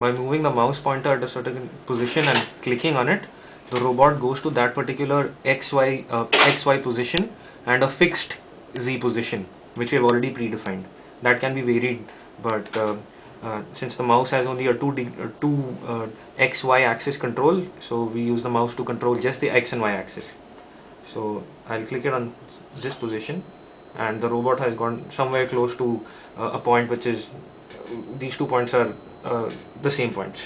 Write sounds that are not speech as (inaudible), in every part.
By moving the mouse pointer at a certain position and clicking on it, the robot goes to that particular XY, uh, XY position and a fixed Z position, which we have already predefined. That can be varied, but uh, uh, since the mouse has only a 2, D, uh, two uh, X, Y axis control, so we use the mouse to control just the X and Y axis. So I'll click it on this position and the robot has gone somewhere close to uh, a point which is, these two points are uh, the same points.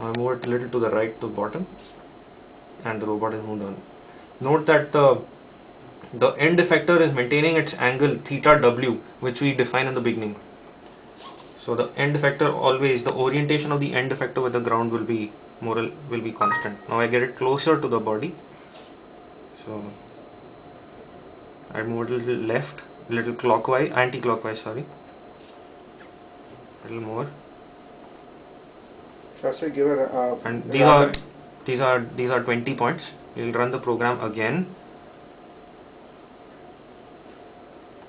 I move it a little to the right to the bottom and the robot is moved on. Note that the the end effector is maintaining its angle theta w which we define in the beginning. So the end effector always the orientation of the end effector with the ground will be more will be constant. Now I get it closer to the body. So I move a little left, a little clockwise, anti-clockwise sorry. A little more. Shastri, give a. Uh, and these are these are these are 20 points. We'll run the program again.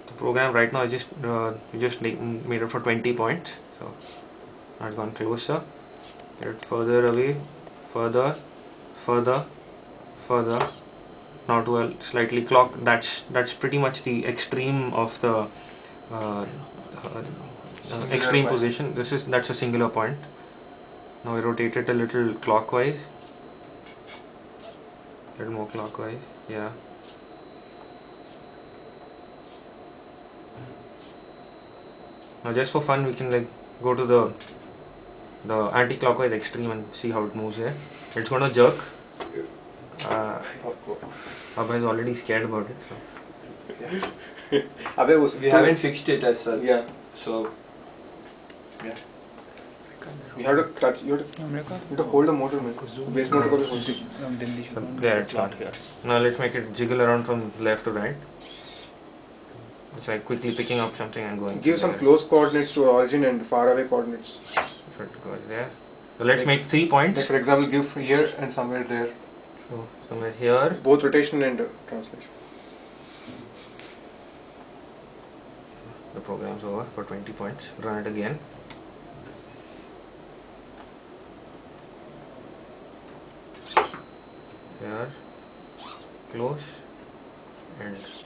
The program right now is just uh, we just made it for 20 points. So I've gone closer. Get it further away. Further. Further. Further. Now to a slightly clock. That's that's pretty much the extreme of the uh, uh, uh extreme point. position. This is that's a singular point now I rotate it a little clockwise. A little more clockwise yeah. Now just for fun we can like go to the the anti-clockwise extreme and see how it moves here. It's gonna jerk. Uh, Abhay is already scared about it so. (laughs) Abhay was we haven't fixed it as such. Yeah. So yeah you have to touch. You have to, you have to hold the motor. Base motor को भी hold. There, it's not here. Now let's make it jiggle around from left to right. It's like quickly picking up something and going. Give some close coordinates to origin and far away coordinates. So it goes there. So let's like, make three points. Like for example, give here and somewhere there. So somewhere here. Both rotation and uh, translation. The program's over for 20 points. Run it again. Here close and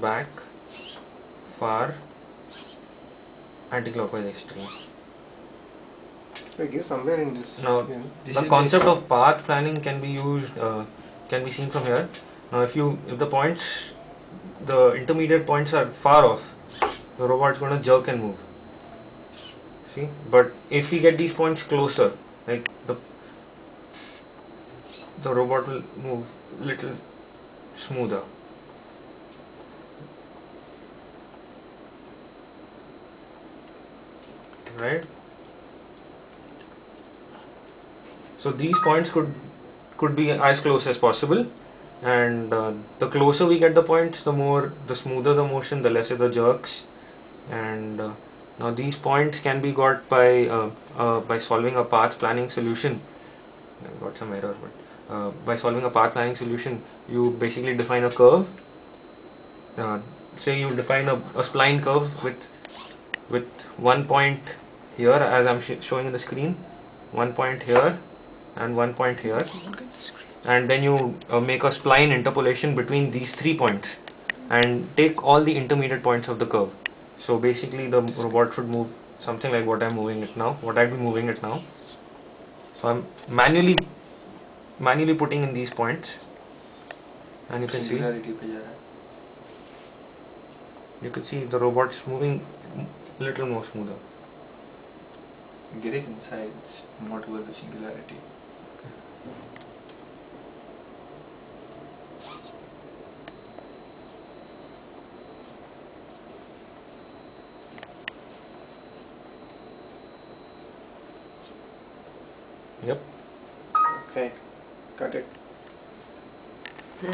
back far anti-clockwise extreme I guess somewhere in this now yeah. this the concept of path planning can be used uh, can be seen from here. Now if you if the points the intermediate points are far off the robot's going to jerk and move. See? But if we get these points closer like the the robot will move little smoother. Right? So these points could could be as close as possible. And uh, the closer we get the points the more the smoother the motion the lesser the jerks. And uh, now these points can be got by uh, uh by solving a path planning solution. I got some error but uh, by solving a path planning solution you basically define a curve. Uh, say you define a, a, spline curve with with one point here as I'm sh showing in the screen. One point here and one point here. And then you uh, make a spline interpolation between these three points and take all the intermediate points of the curve. So basically the robot should move something like what I'm moving it now what I'd be moving it now. So I'm manually manually putting in these points. And you can see. you can see the robot's moving a little more smoother. Get it inside not towards the singularity. Yep. Okay Got it.